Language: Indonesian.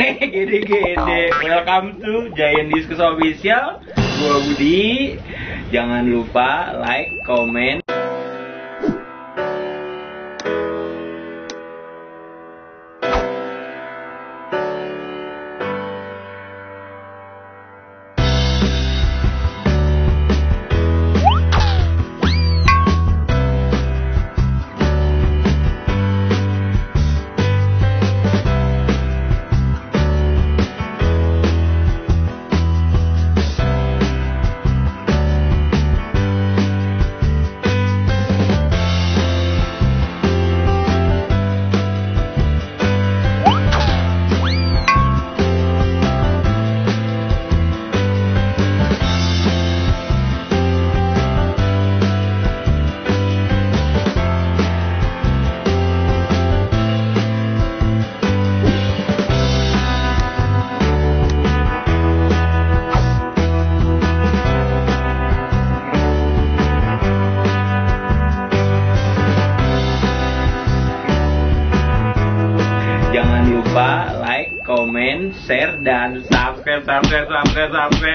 gede gede welcome to Giant Discus Official. Gua Budi. Jangan lupa like comment lupa like, comment, share, dan subscribe, subscribe, subscribe, subscribe.